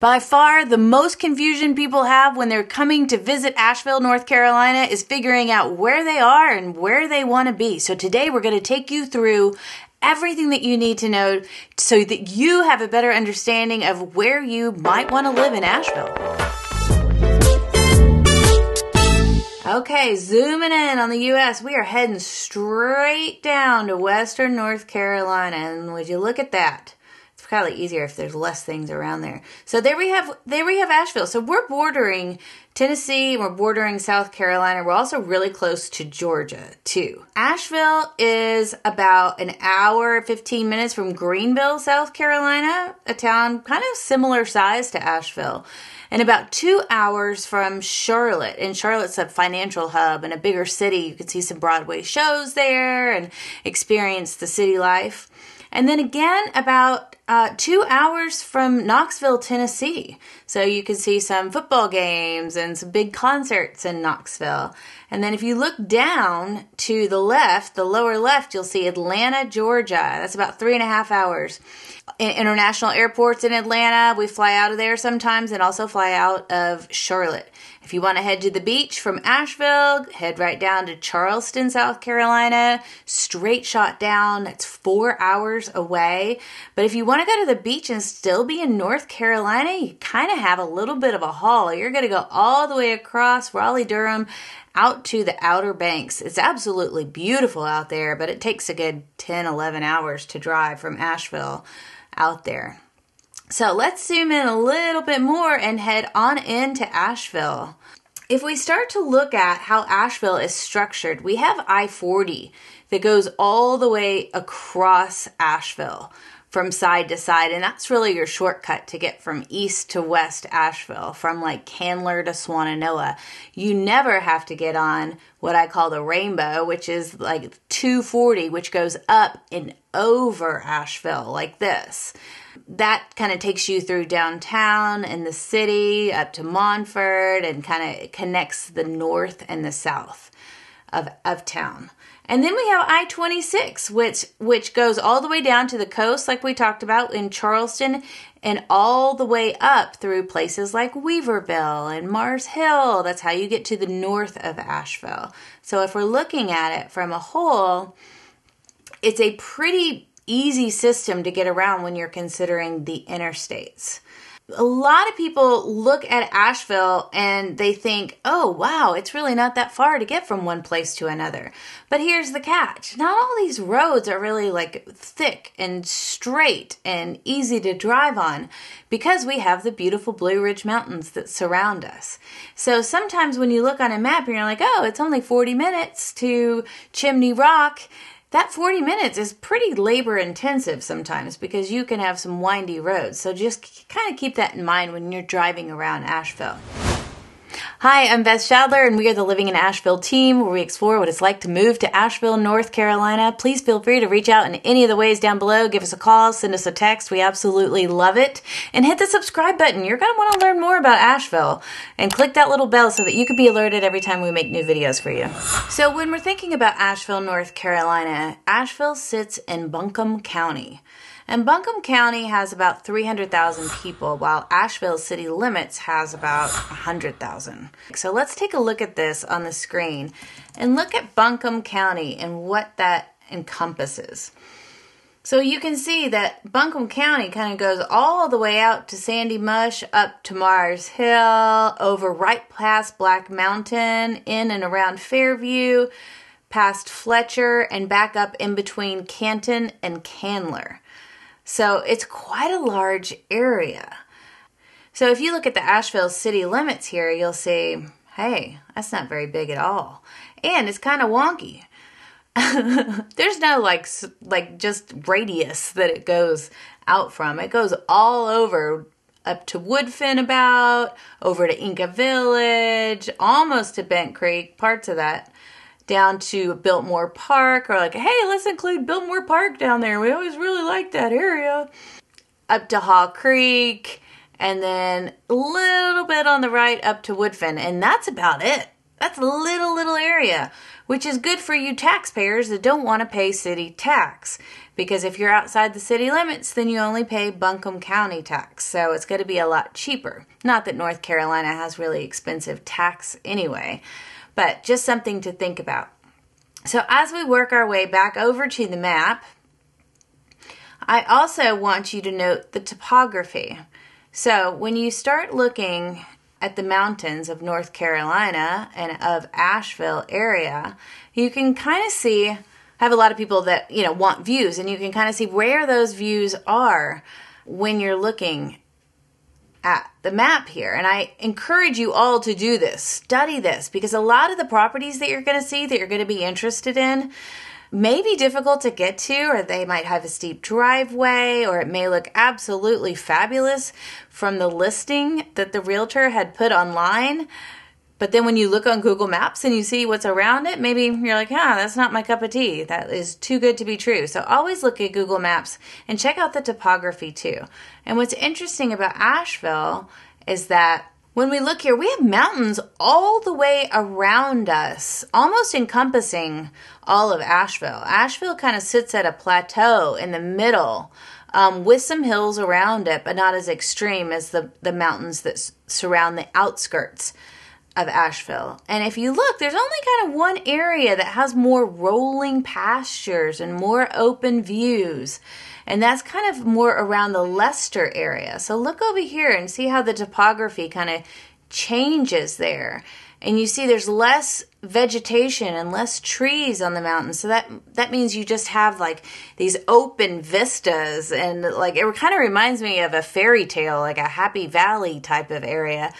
By far, the most confusion people have when they're coming to visit Asheville, North Carolina is figuring out where they are and where they want to be. So today we're going to take you through everything that you need to know so that you have a better understanding of where you might want to live in Asheville. Okay, zooming in on the US, we are heading straight down to western North Carolina. And would you look at that? Probably easier if there's less things around there. So there we have there we have Asheville. So we're bordering Tennessee, we're bordering South Carolina. We're also really close to Georgia too. Asheville is about an hour 15 minutes from Greenville, South Carolina, a town kind of similar size to Asheville. And about two hours from Charlotte. And Charlotte's a financial hub and a bigger city. You can see some Broadway shows there and experience the city life. And then again, about uh, two hours from Knoxville, Tennessee. So you can see some football games and some big concerts in Knoxville. And then if you look down to the left, the lower left, you'll see Atlanta, Georgia. That's about three and a half hours. International airports in Atlanta, we fly out of there sometimes and also fly out of Charlotte. If you want to head to the beach from Asheville, head right down to Charleston, South Carolina, straight shot down. That's four hours away. But if you want to go to the beach and still be in North Carolina, you kind of have a little bit of a haul. You're going to go all the way across Raleigh, Durham, out to the Outer Banks. It's absolutely beautiful out there, but it takes a good 10, 11 hours to drive from Asheville out there. So let's zoom in a little bit more and head on into Asheville. If we start to look at how Asheville is structured, we have I 40 that goes all the way across Asheville from side to side. And that's really your shortcut to get from east to west Asheville, from like Candler to Swannanoa. You never have to get on what I call the rainbow, which is like 240, which goes up and over Asheville like this that kind of takes you through downtown and the city up to Montford and kind of connects the north and the south of, of town. And then we have I-26, which which goes all the way down to the coast, like we talked about in Charleston, and all the way up through places like Weaverville and Mars Hill. That's how you get to the north of Asheville. So if we're looking at it from a whole, it's a pretty easy system to get around when you're considering the interstates. A lot of people look at Asheville and they think, oh, wow, it's really not that far to get from one place to another. But here's the catch not all these roads are really like thick and straight and easy to drive on because we have the beautiful Blue Ridge Mountains that surround us. So sometimes when you look on a map and you're like, oh, it's only 40 minutes to Chimney Rock that 40 minutes is pretty labor intensive sometimes because you can have some windy roads. So just kind of keep that in mind when you're driving around Asheville. Hi, I'm Beth Shadler, and we are the Living in Asheville team where we explore what it's like to move to Asheville, North Carolina. Please feel free to reach out in any of the ways down below. Give us a call, send us a text. We absolutely love it. And hit the subscribe button. You're going to want to learn more about Asheville. And click that little bell so that you can be alerted every time we make new videos for you. So, when we're thinking about Asheville, North Carolina, Asheville sits in Buncombe County. And Buncombe County has about 300,000 people, while Asheville city limits has about 100,000. So let's take a look at this on the screen and look at Buncombe County and what that encompasses. So you can see that Buncombe County kind of goes all the way out to Sandy Mush, up to Mars Hill, over right past Black Mountain, in and around Fairview, past Fletcher, and back up in between Canton and Candler. So it's quite a large area. So if you look at the Asheville city limits here, you'll see, hey, that's not very big at all. And it's kind of wonky. There's no like like just radius that it goes out from. It goes all over up to Woodfin about, over to Enka Village, almost to Bent Creek, parts of that down to Biltmore Park, or like, hey, let's include Biltmore Park down there. We always really like that area. Up to Haw Creek, and then a little bit on the right up to Woodfin, and that's about it. That's a little, little area, which is good for you taxpayers that don't want to pay city tax because if you're outside the city limits, then you only pay Buncombe County tax. So it's going to be a lot cheaper. Not that North Carolina has really expensive tax anyway, but just something to think about. So as we work our way back over to the map, I also want you to note the topography. So when you start looking at the mountains of North Carolina and of Asheville area, you can kind of see I have a lot of people that, you know, want views and you can kind of see where those views are when you're looking at the map here. And I encourage you all to do this. Study this because a lot of the properties that you're going to see that you're going to be interested in may be difficult to get to, or they might have a steep driveway, or it may look absolutely fabulous from the listing that the realtor had put online. But then when you look on Google Maps and you see what's around it, maybe you're like, ah, that's not my cup of tea. That is too good to be true. So always look at Google Maps and check out the topography too. And what's interesting about Asheville is that when we look here, we have mountains all the way around us, almost encompassing all of Asheville. Asheville kind of sits at a plateau in the middle um, with some hills around it, but not as extreme as the, the mountains that s- surround the outskirts of Asheville. And if you look, there's only kind of one area that has more rolling pastures and more open views. And that's kind of more around the Leicester area. So look over here and see how the topography kind of changes there. And you see there's less vegetation and less trees on the mountain. So that that means you just have like these open vistas and like it kind of reminds me of a fairy tale, like a happy valley type of area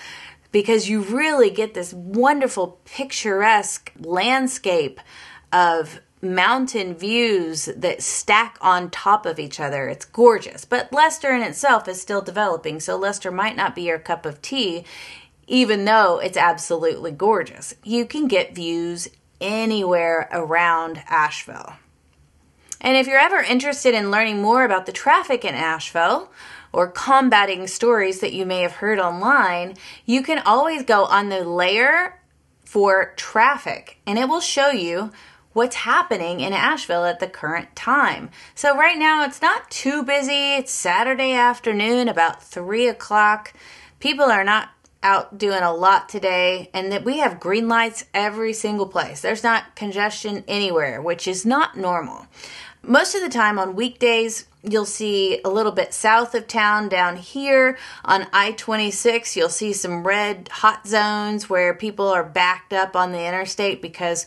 because you really get this wonderful picturesque landscape of mountain views that stack on top of each other. It's gorgeous. But Leicester in itself is still developing, so Leicester might not be your cup of tea, even though it's absolutely gorgeous. You can get views anywhere around Asheville. And if you're ever interested in learning more about the traffic in Asheville, or combating stories that you may have heard online, you can always go on the layer for traffic and it will show you what's happening in Asheville at the current time. So, right now it's not too busy. It's Saturday afternoon, about 3 o'clock. People are not out doing a lot today, and that we have green lights every single place. There's not congestion anywhere, which is not normal. Most of the time on weekdays, you'll see a little bit south of town down here on I 26. You'll see some red hot zones where people are backed up on the interstate because,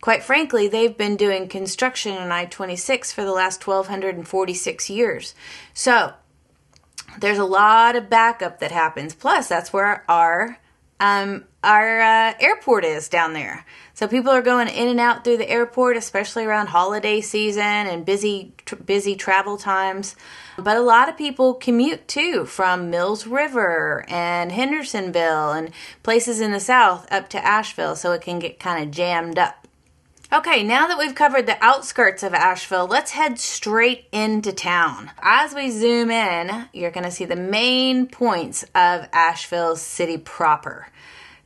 quite frankly, they've been doing construction on I 26 for the last 1,246 years. So, there's a lot of backup that happens. Plus, that's where our um, our uh, airport is down there. So people are going in and out through the airport, especially around holiday season and busy tr- busy travel times. But a lot of people commute too from Mills River and Hendersonville and places in the south up to Asheville, so it can get kind of jammed up. Okay, now that we've covered the outskirts of Asheville, let's head straight into town. As we zoom in, you're going to see the main points of Asheville city proper.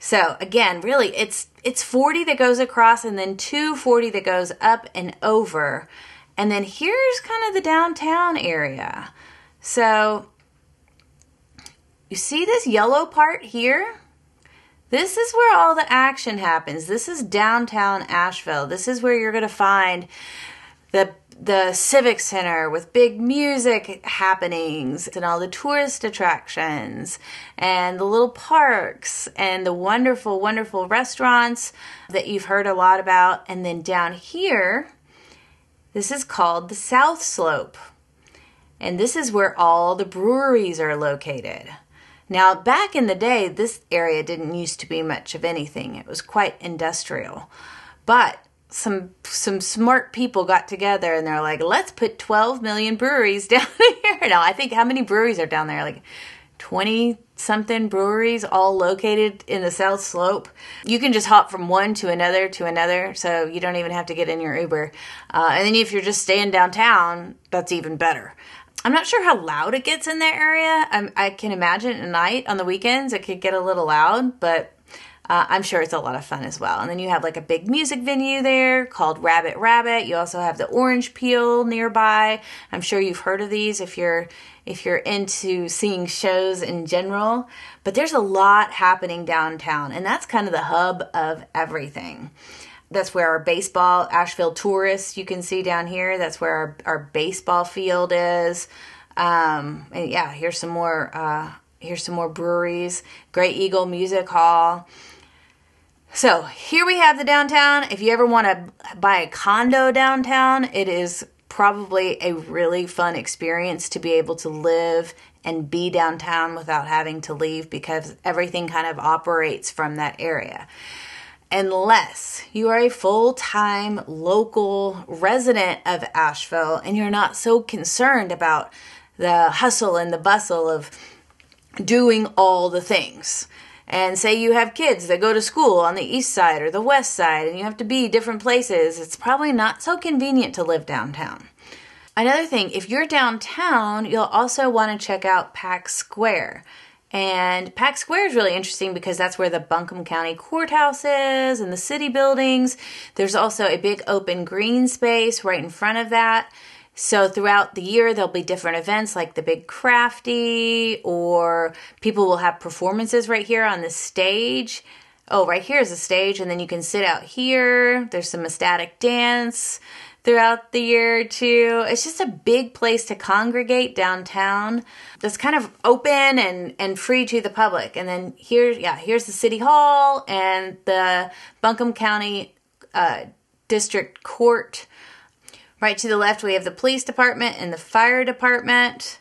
So again, really it's it's 40 that goes across and then 240 that goes up and over. And then here's kind of the downtown area. So you see this yellow part here? This is where all the action happens. This is downtown Asheville. This is where you're going to find the the civic center with big music happenings and all the tourist attractions and the little parks and the wonderful wonderful restaurants that you've heard a lot about. And then down here this is called the south slope. And this is where all the breweries are located. Now back in the day this area didn't used to be much of anything. It was quite industrial. But some some smart people got together and they're like, let's put 12 million breweries down here. Now, I think how many breweries are down there? Like 20 something breweries all located in the South Slope. You can just hop from one to another to another, so you don't even have to get in your Uber. Uh, and then if you're just staying downtown, that's even better. I'm not sure how loud it gets in that area. I'm, I can imagine at night on the weekends it could get a little loud, but uh, I'm sure it's a lot of fun as well. And then you have like a big music venue there called Rabbit Rabbit. You also have the Orange Peel nearby. I'm sure you've heard of these if you're if you're into seeing shows in general. But there's a lot happening downtown, and that's kind of the hub of everything. That's where our baseball, Asheville tourists, you can see down here. That's where our, our baseball field is. Um, and yeah, here's some more. Uh, here's some more breweries. Grey Eagle Music Hall. So here we have the downtown. If you ever want to buy a condo downtown, it is probably a really fun experience to be able to live and be downtown without having to leave because everything kind of operates from that area. Unless you are a full time local resident of Asheville and you're not so concerned about the hustle and the bustle of doing all the things and say you have kids that go to school on the east side or the west side and you have to be different places, it's probably not so convenient to live downtown. Another thing, if you're downtown, you'll also want to check out Pack Square. And Pack Square is really interesting because that's where the Buncombe County Courthouse is and the city buildings. There's also a big open green space right in front of that. So throughout the year, there'll be different events like the Big Crafty, or people will have performances right here on the stage. Oh, right here is a stage, and then you can sit out here. There's some ecstatic dance throughout the year too. It's just a big place to congregate downtown. That's kind of open and and free to the public. And then here, yeah, here's the city hall and the Buncombe County uh, District Court Right to the left, we have the police department and the fire department.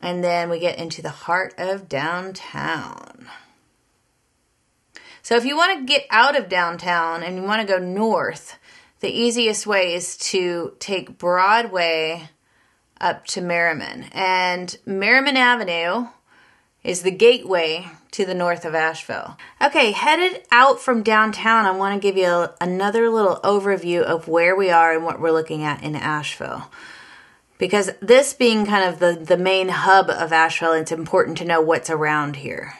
And then we get into the heart of downtown. So if you want to get out of downtown and you want to go north, the easiest way is to take Broadway up to Merrimon. And Merrimon Avenue is the gateway to the north of Asheville. Okay, headed out from downtown, I want to give you a, another little overview of where we are and what we're looking at in Asheville. Because this being kind of the, the main hub of Asheville, it's important to know what's around here.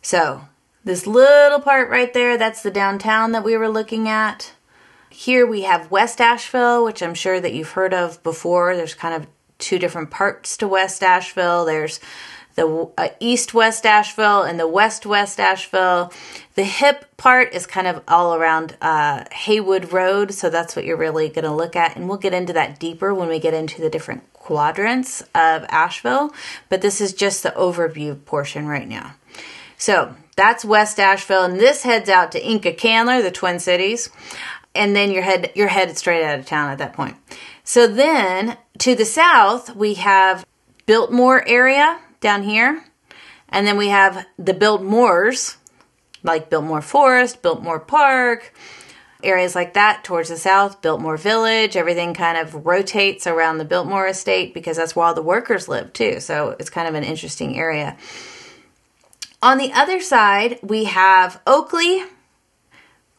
So, this little part right there, that's the downtown that we were looking at. Here we have West Asheville, which I'm sure that you've heard of before. There's kind of two different parts to West Asheville. There's the uh, east west Asheville and the west west Asheville. The hip part is kind of all around uh, Haywood Road, so that's what you're really going to look at. And we'll get into that deeper when we get into the different quadrants of Asheville, but this is just the overview portion right now. So that's West Asheville, and this heads out to Enka Candler, the Twin Cities, and then you're head you're headed straight out of town at that point. So then to the south we have Biltmore area down here. And then we have the Biltmores, like Biltmore Forest, Biltmore Park, areas like that towards the south, Biltmore Village. Everything kind of rotates around the Biltmore estate because that's where all the workers live too. So it's kind of an interesting area. On the other side, we have Oakley,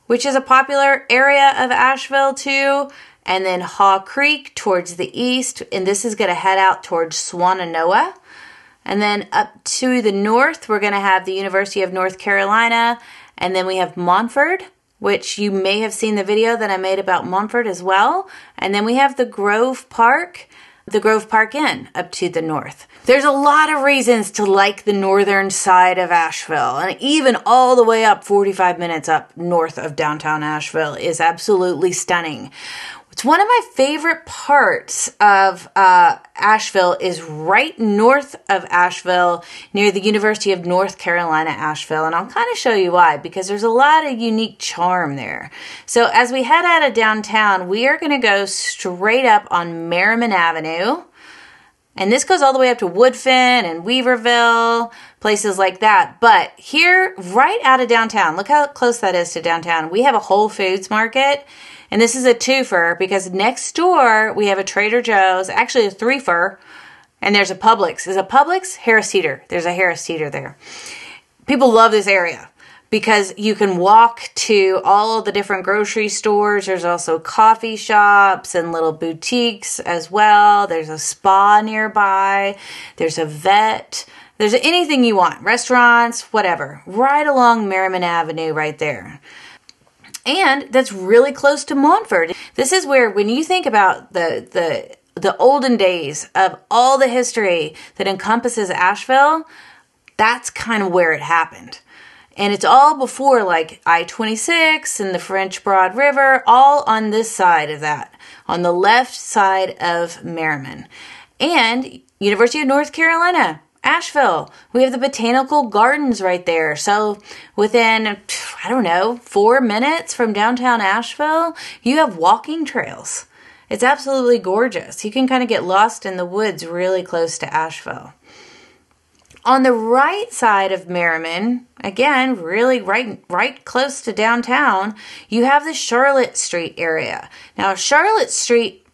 which is a popular area of Asheville too. And then Haw Creek towards the east. And this is going to head out towards Swannanoa. And then up to the north, we're going to have the University of North Carolina. And then we have Montford, which you may have seen the video that I made about Montford as well. And then we have the Grove Park, the Grove Park Inn up to the north. There's a lot of reasons to like the northern side of Asheville, and even all the way up 45 minutes up north of downtown Asheville is absolutely stunning. It's one of my favorite parts of uh, Asheville is right north of Asheville near the University of North Carolina, Asheville. And I'll kind of show you why because there's a lot of unique charm there. So as we head out of downtown, we are going to go straight up on Merrimon Avenue. And this goes all the way up to Woodfin and Weaverville, places like that. But here, right out of downtown, look how close that is to downtown. We have a Whole Foods market and this is a twofer because next door we have a Trader Joe's, actually a threefer, and there's a Publix. There's a Publix, Harris Teeter. There's a Harris Teeter there. People love this area because you can walk to all the different grocery stores. There's also coffee shops and little boutiques as well. There's a spa nearby. There's a vet There's anything you want, restaurants, whatever, right along Merrimon Avenue, right there. And that's really close to Montford. This is where, when you think about the the the olden days of all the history that encompasses Asheville, that's kind of where it happened. And it's all before like I 26 and the French Broad River, all on this side of that, on the left side of Merrimon. And University of North Carolina, Asheville. We have the botanical gardens right there. So within, I don't know, four minutes from downtown Asheville, you have walking trails. It's absolutely gorgeous. You can kind of get lost in the woods really close to Asheville. On the right side of Merrimon, again, really right right close to downtown, you have the Charlotte Street area. Now, Charlotte Street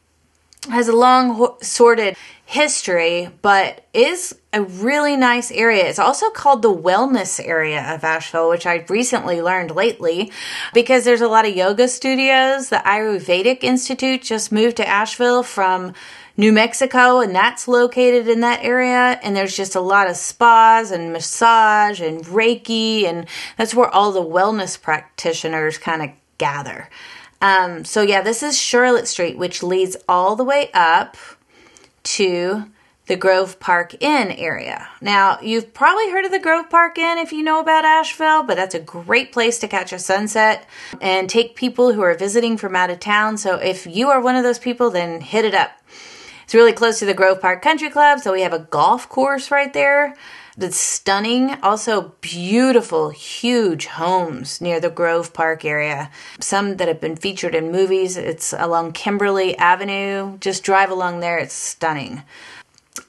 has a long sorted history, but is a really nice area. It's also called the wellness area of Asheville, which I recently learned lately because there's a lot of yoga studios. The Ayurvedic Institute just moved to Asheville from New Mexico, and that's located in that area. And there's just a lot of spas and massage and Reiki, and that's where all the wellness practitioners kind of gather. Um, so, yeah, this is Charlotte Street, which leads all the way up to the Grove Park Inn area. Now, you've probably heard of the Grove Park Inn if you know about Asheville, but that's a great place to catch a sunset and take people who are visiting from out of town. So, if you are one of those people, then hit it up. It's really close to the Grove Park Country Club, so we have a golf course right there that's stunning. Also, beautiful, huge homes near the Grove Park area. Some that have been featured in movies. It's along Kimberly Avenue. Just drive along there, it's stunning.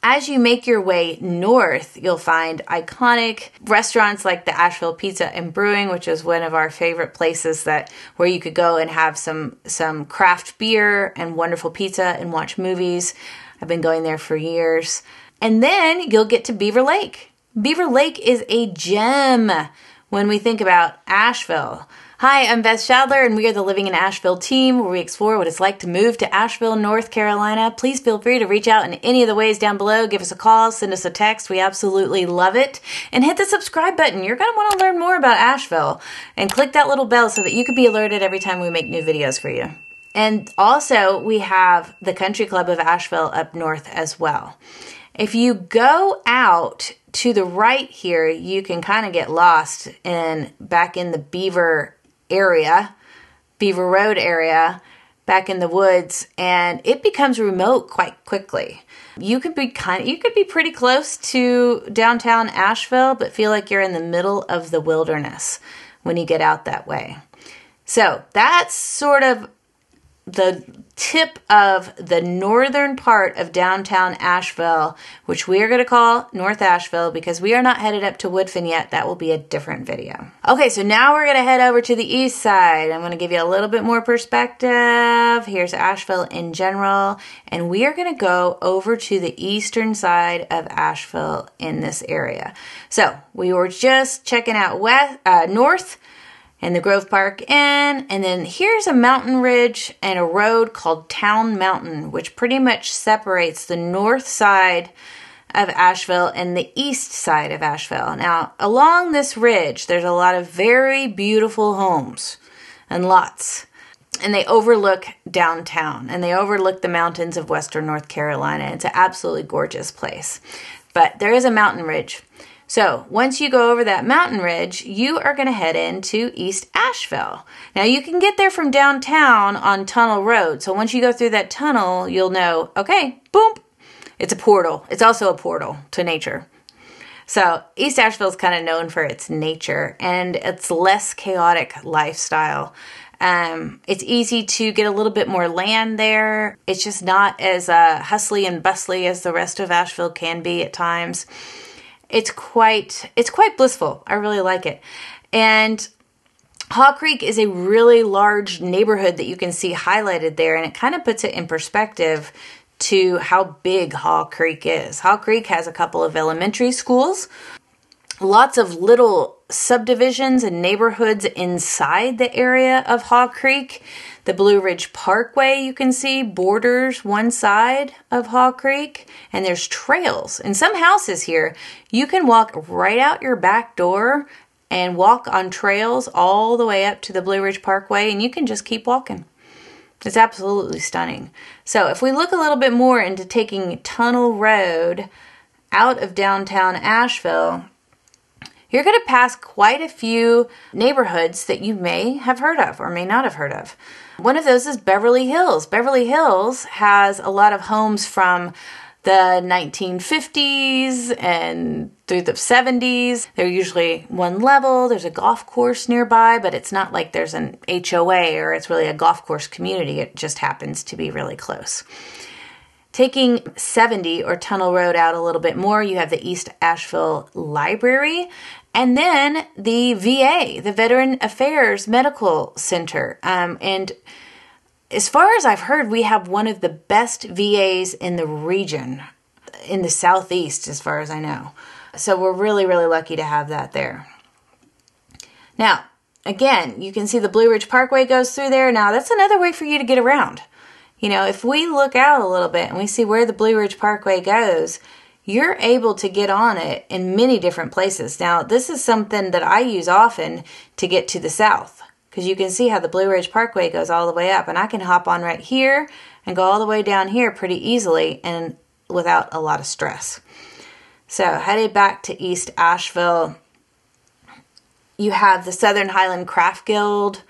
As you make your way north, you'll find iconic restaurants like the Asheville Pizza and Brewing, which is one of our favorite places that where you could go and have some some craft beer and wonderful pizza and watch movies. I've been going there for years. And then you'll get to Beaver Lake. Beaver Lake is a gem when we think about Asheville. Hi, I'm Beth Shadler, and we are the Living in Asheville team where we explore what it's like to move to Asheville, North Carolina. Please feel free to reach out in any of the ways down below. Give us a call, send us a text. We absolutely love it. And hit the subscribe button. You're going to want to learn more about Asheville. And click that little bell so that you can be alerted every time we make new videos for you. And also, we have the Country Club of Asheville up north as well. If you go out to the right here, you can kind of get lost in back in the Beaver area, Beaver Road area, back in the woods, and it becomes remote quite quickly. You could be kind of, you could be pretty close to downtown Asheville, but feel like you're in the middle of the wilderness when you get out that way. So that's sort of the tip of the northern part of downtown Asheville, which we are going to call North Asheville because we are not headed up to Woodfin yet. That will be a different video. Okay, so now we're going to head over to the east side. I'm going to give you a little bit more perspective. Here's Asheville in general, and we are going to go over to the eastern side of Asheville in this area. So we were just checking out west, uh, north and the Grove Park Inn. And then here's a mountain ridge and a road called Town Mountain, which pretty much separates the north side of Asheville and the east side of Asheville. Now, along this ridge, there's a lot of very beautiful homes and lots. And they overlook downtown and they overlook the mountains of western North Carolina. It's an absolutely gorgeous place. But there is a mountain ridge. So once you go over that mountain ridge, you are going to head into East Asheville. Now you can get there from downtown on Tunnel Road. So once you go through that tunnel, you'll know, okay, boom, it's a portal. It's also a portal to nature. So East Asheville is kind of known for its nature and its less chaotic lifestyle. Um, it's easy to get a little bit more land there. It's just not as uh, hustly and bustly as the rest of Asheville can be at times it's quite it's quite blissful. I really like it. And Haw Creek is a really large neighborhood that you can see highlighted there, and it kind of puts it in perspective to how big Haw Creek is. Haw Creek has a couple of elementary schools, lots of little subdivisions and neighborhoods inside the area of Haw Creek. The Blue Ridge Parkway, you can see, borders one side of Haw Creek, and there's trails. In some houses here, you can walk right out your back door and walk on trails all the way up to the Blue Ridge Parkway, and you can just keep walking. It's absolutely stunning. So, if we look a little bit more into taking Tunnel Road out of downtown Asheville, you're going to pass quite a few neighborhoods that you may have heard of or may not have heard of. One of those is Beverly Hills. Beverly Hills has a lot of homes from the 1950s and through the 70s. They're usually one level. There's a golf course nearby, but it's not like there's an HOA or it's really a golf course community. It just happens to be really close. Taking 70 or Tunnel Road out a little bit more, you have the East Asheville Library and then the VA, the Veteran Affairs Medical Center. Um, and as far as I've heard, we have one of the best VAs in the region, in the southeast, as far as I know. So we're really, really lucky to have that there. Now, again, you can see the Blue Ridge Parkway goes through there. Now, that's another way for you to get around. You know, if we look out a little bit and we see where the Blue Ridge Parkway goes, you're able to get on it in many different places. Now, this is something that I use often to get to the south because you can see how the Blue Ridge Parkway goes all the way up, and I can hop on right here and go all the way down here pretty easily and without a lot of stress. So, headed back to East Asheville, you have the Southern Highland Craft Guild.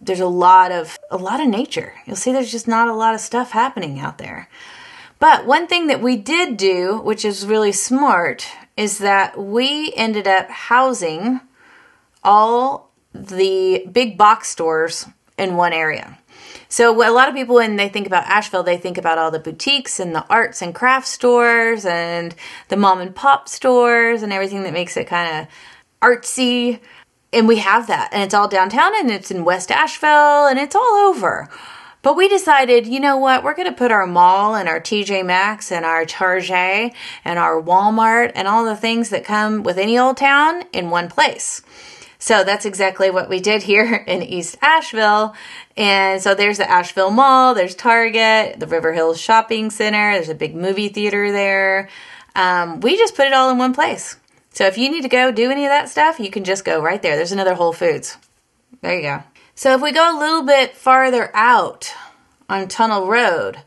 There's a lot of a lot of nature. You'll see there's just not a lot of stuff happening out there. But one thing that we did do, which is really smart, is that we ended up housing all the big box stores in one area. So a lot of people when they think about Asheville, they think about all the boutiques and the arts and crafts stores and the mom and pop stores and everything that makes it kind of artsy. And we have that. And it's all downtown and it's in West Asheville and it's all over. But we decided, you know what, we're going to put our mall and our TJ Maxx and our Target and our Walmart and all the things that come with any old town in one place. So that's exactly what we did here in East Asheville. And so there's the Asheville Mall, there's Target, the River Hills Shopping Center, there's a big movie theater there. Um, we just put it all in one place. So if you need to go do any of that stuff, you can just go right there. There's another Whole Foods. There you go. So if we go a little bit farther out on Tunnel Road,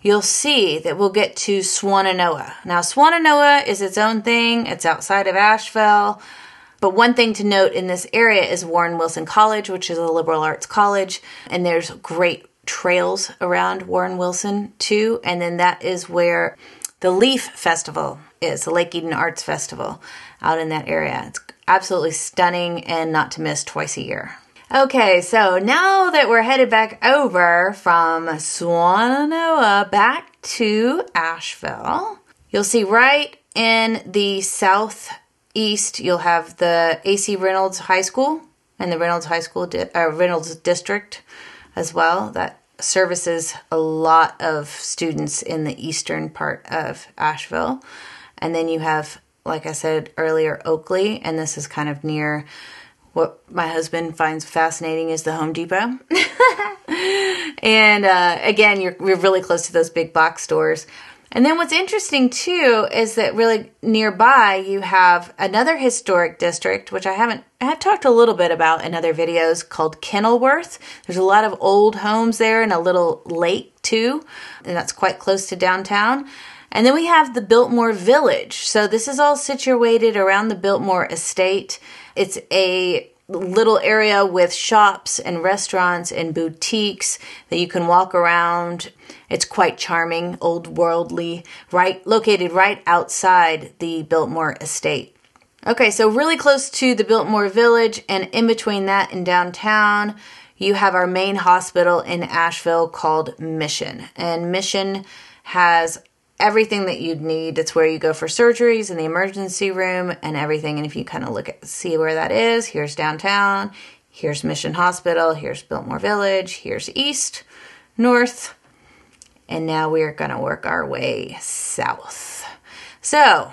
you'll see that we'll get to Swannanoa. Now, Swannanoa is its own thing. It's outside of Asheville. But one thing to note in this area is Warren Wilson College, which is a liberal arts college, and there's great trails around Warren Wilson too. And then that is where the Leaf Festival is, the Lake Eden Arts Festival out in that area. It's absolutely stunning and not to miss twice a year. Okay, so now that we're headed back over from Swannanoa back to Asheville, you'll see right in the southeast, you'll have the AC Reynolds High School and the Reynolds High School, di- uh, Reynolds District as well. That services a lot of students in the eastern part of Asheville. And then you have, like I said earlier, Oakley, and this is kind of near what my husband finds fascinating is the Home Depot. and uh, again, you're, you're really close to those big box stores. And then what's interesting too is that really nearby you have another historic district, which I haven't, I have talked a little bit about in other videos called Kenilworth. There's a lot of old homes there and a little lake too, and that's quite close to downtown. And then we have the Biltmore Village. So this is all situated around the Biltmore estate. It's a little area with shops and restaurants and boutiques that you can walk around. It's quite charming, old worldly, right located right outside the Biltmore estate. Okay, so really close to the Biltmore Village and in between that and downtown, you have our main hospital in Asheville called Mission. And Mission has everything that you'd need. It's where you go for surgeries in the emergency room and everything. And if you kind of look at see where that is, here's downtown, here's Mission Hospital, here's Biltmore Village, here's east, north, and now we're going to work our way south. So,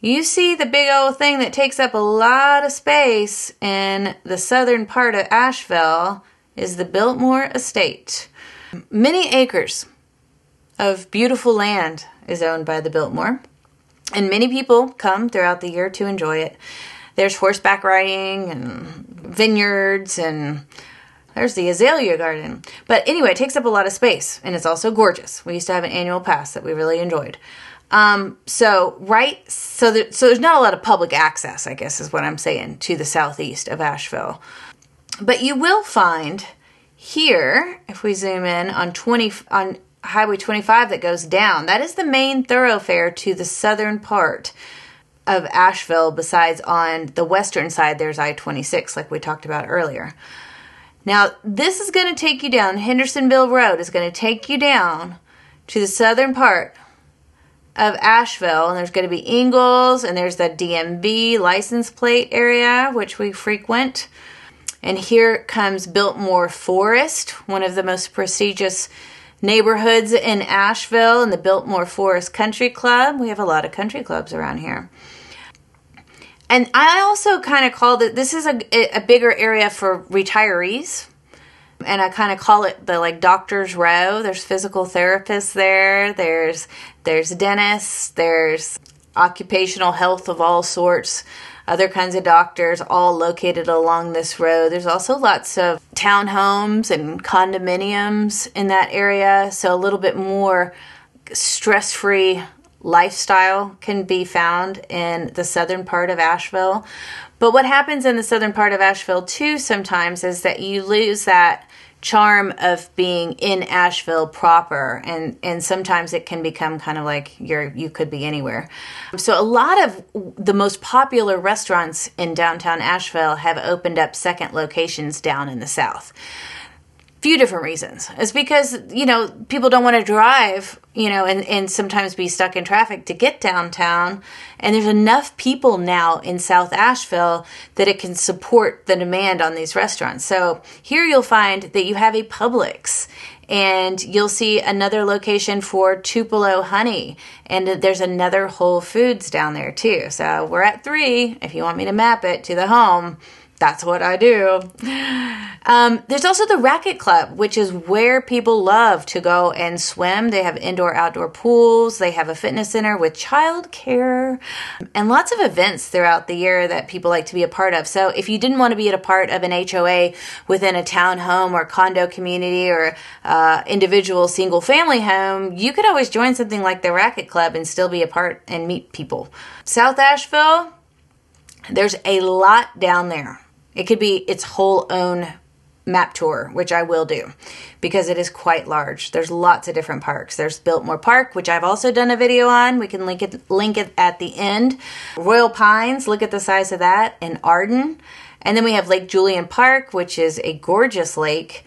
you see the big old thing that takes up a lot of space in the southern part of Asheville is the Biltmore Estate. Many acres of beautiful land is owned by the Biltmore, and many people come throughout the year to enjoy it. There's horseback riding and vineyards and there's the azalea garden. But anyway, it takes up a lot of space and it's also gorgeous. We used to have an annual pass that we really enjoyed. Um, so right, so there, so there's not a lot of public access, I guess is what I'm saying, to the southeast of Asheville. But you will find here, if we zoom in on 20 on Highway 25 that goes down, that is the main thoroughfare to the southern part of Asheville. Besides, on the western side, there's I 26, like we talked about earlier. Now, this is going to take you down, Hendersonville Road is going to take you down to the southern part of Asheville, and there's going to be Ingles, and there's the DMV license plate area, which we frequent. And here comes Biltmore Forest, one of the most prestigious neighborhoods in Asheville, and the Biltmore Forest Country Club. We have a lot of country clubs around here. And I also kind of call it this is a, a bigger area for retirees and I kind of call it the like doctor's row. There's physical therapists there. There's there's dentists. There's occupational health of all sorts. Other kinds of doctors, all located along this road. There's also lots of townhomes and condominiums in that area, so a little bit more stress free lifestyle can be found in the southern part of Asheville. But what happens in the southern part of Asheville too sometimes is that you lose that charm of being in Asheville proper and and sometimes it can become kind of like you're you could be anywhere. So a lot of the most popular restaurants in downtown Asheville have opened up second locations down in the south few different reasons. It's because, you know, people don't want to drive, you know, and, and sometimes be stuck in traffic to get downtown. And there's enough people now in South Asheville that it can support the demand on these restaurants. So here you'll find that you have a Publix and you'll see another location for Tupelo Honey, and there's another Whole Foods down there too. So we're at three. If you want me to map it to the home, that's what I do. Um, there's also the Racquet Club, which is where people love to go and swim. They have indoor outdoor pools, they have a fitness center with child care, and lots of events throughout the year that people like to be a part of. So if you didn't want to be a part of an HOA within a townhome or condo community or uh, individual single family home, you could always join something like the Racquet Club and still be a part and meet people. South Asheville, there's a lot down there. It could be its whole own map tour, which I will do because it is quite large. There's lots of different parks. There's Biltmore Park, which I've also done a video on. We can link it link it at the end. Royal Pines, look at the size of that, and Arden. And then we have Lake Julian Park, which is a gorgeous lake.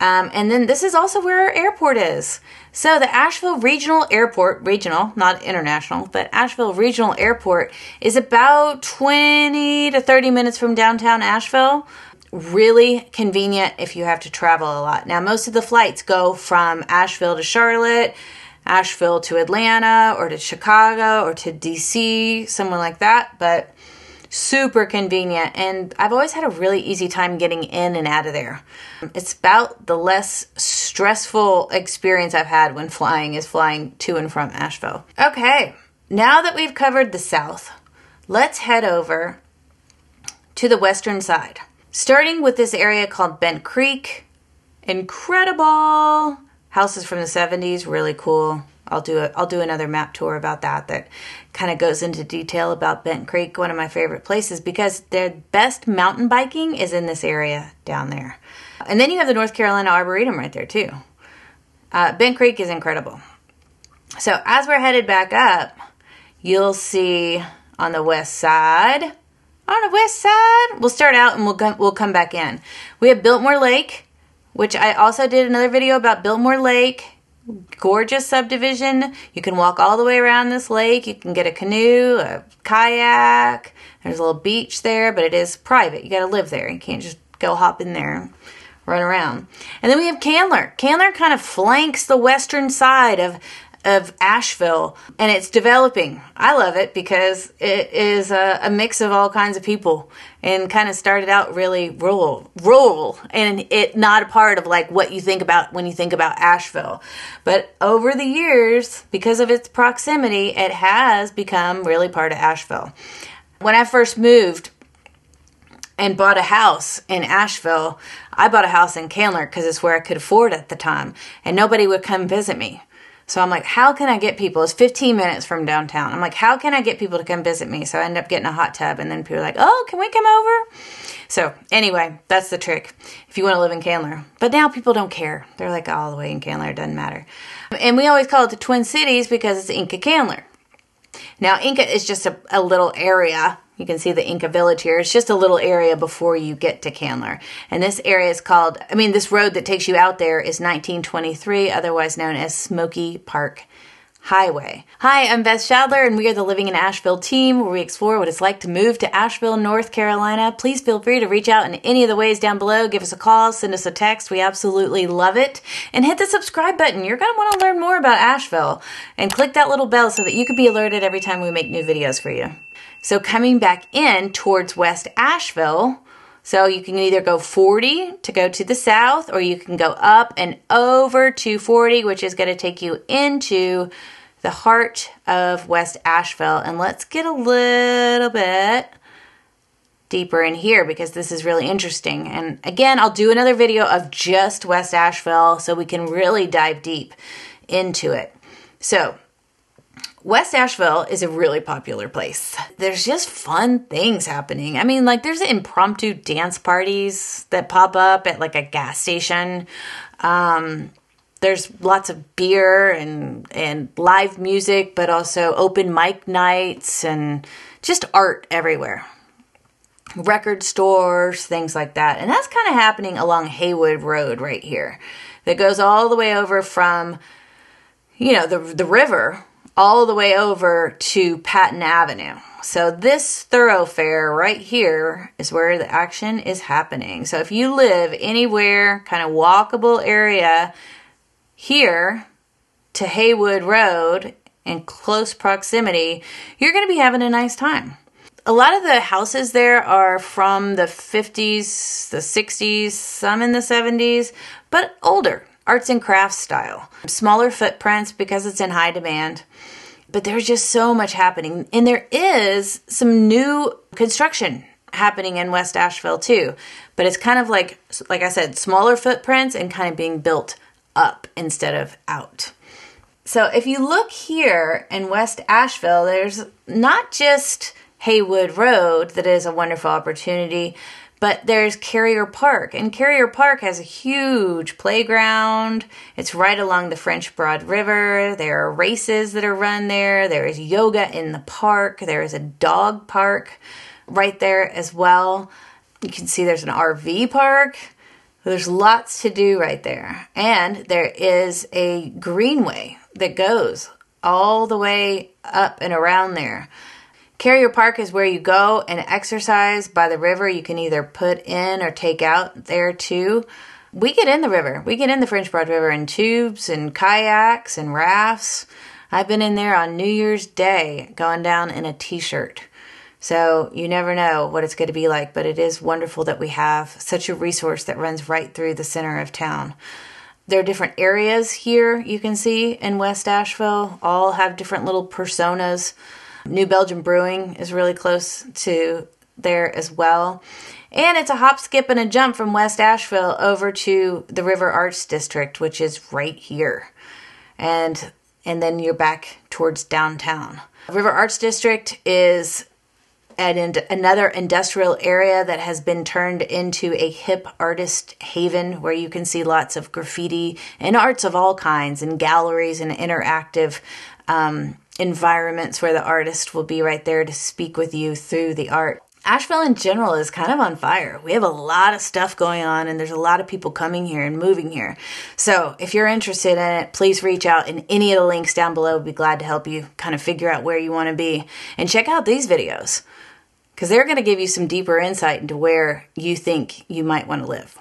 Um, and then this is also where our airport is. So the Asheville Regional Airport, regional, not international, but Asheville Regional Airport is about 20 to 30 minutes from downtown Asheville. Really convenient if you have to travel a lot. Now, most of the flights go from Asheville to Charlotte, Asheville to Atlanta, or to Chicago, or to DC, somewhere like that. But super convenient and I've always had a really easy time getting in and out of there. It's about the less stressful experience I've had when flying is flying to and from Asheville. Okay, now that we've covered the south, let's head over to the western side. Starting with this area called Bent Creek. Incredible! Houses from the 70s, really cool. I'll do a, I'll do another map tour about that that kind of goes into detail about Bent Creek, one of my favorite places because the best mountain biking is in this area down there. And then you have the North Carolina Arboretum right there too. Uh, Bent Creek is incredible. So as we're headed back up, you'll see on the west side. On the west side, we'll start out and we'll come, we'll come back in. We have Biltmore Lake, which I also did another video about Biltmore Lake gorgeous subdivision. You can walk all the way around this lake. You can get a canoe, a kayak. There's a little beach there, but it is private. You got to live there. You can't just go hop in there run around. And then we have Candler. Candler kind of flanks the western side of of Asheville and it's developing. I love it because it is a, a mix of all kinds of people and kind of started out really rural, rural and it not a part of like what you think about when you think about Asheville. But over the years, because of its proximity, it has become really part of Asheville. When I first moved, and bought a house in Asheville. I bought a house in Candler because it's where I could afford at the time, and nobody would come visit me. So I'm like, how can I get people? It's 15 minutes from downtown. I'm like, how can I get people to come visit me? So I end up getting a hot tub, and then people are like, oh, can we come over? So anyway, that's the trick if you want to live in Candler. But now people don't care. They're like all the way in Candler. It doesn't matter. And we always call it the Twin Cities because it's Enka Candler. Now, Enka is just a, a little area you can see the Enka Village here. It's just a little area before you get to Candler. And this area is called, I mean, this road that takes you out there is 1923, otherwise known as Smoky Park Highway. Hi, I'm Beth Shadler, and we are the Living in Asheville team where we explore what it's like to move to Asheville, North Carolina. Please feel free to reach out in any of the ways down below. Give us a call, send us a text. We absolutely love it. And hit the subscribe button. You're going to want to learn more about Asheville. And click that little bell so that you can be alerted every time we make new videos for you. So coming back in towards West Asheville, so you can either go 40 to go to the south, or you can go up and over to 40, which is going to take you into the heart of West Asheville. And let's get a little bit deeper in here because this is really interesting. And again, I'll do another video of just West Asheville so we can really dive deep into it. So West Asheville is a really popular place. There's just fun things happening. I mean, like there's impromptu dance parties that pop up at like a gas station. Um, there's lots of beer and and live music, but also open mic nights and just art everywhere. Record stores, things like that. And that's kind of happening along Haywood Road right here. That goes all the way over from you know, the the river all the way over to Patton Avenue. So this thoroughfare right here is where the action is happening. So if you live anywhere kind of walkable area here to Haywood Road in close proximity, you're going to be having a nice time. A lot of the houses there are from the 50s, the 60s, some in the 70s, but older arts and crafts style. Smaller footprints because it's in high demand. But there's just so much happening. And there is some new construction happening in West Asheville too. But it's kind of like like I said, smaller footprints and kind of being built up instead of out. So if you look here in West Asheville, there's not just Haywood Road that is a wonderful opportunity, but there's Carrier Park, and Carrier Park has a huge playground. It's right along the French Broad River. There are races that are run there. There is yoga in the park. There is a dog park right there as well. You can see there's an RV park. There's lots to do right there. And there is a greenway that goes all the way up and around there. Carrier Park is where you go and exercise by the river. You can either put in or take out there too. We get in the river. We get in the French Broad River in tubes and kayaks and rafts. I've been in there on New Year's Day going down in a t shirt. So you never know what it's going to be like, but it is wonderful that we have such a resource that runs right through the center of town. There are different areas here you can see in West Asheville, all have different little personas. New Belgium Brewing is really close to there as well. And it's a hop, skip, and a jump from West Asheville over to the River Arts District, which is right here. And and then you're back towards downtown. River Arts District is an, another industrial area that has been turned into a hip artist haven where you can see lots of graffiti and arts of all kinds and galleries and interactive um, environments where the artist will be right there to speak with you through the art. Asheville in general is kind of on fire. We have a lot of stuff going on, and there's a lot of people coming here and moving here. So, if you're interested in it, please reach out in any of the links down below. We'd be glad to help you kind of figure out where you want to be. And check out these videos because they're going to give you some deeper insight into where you think you might want to live.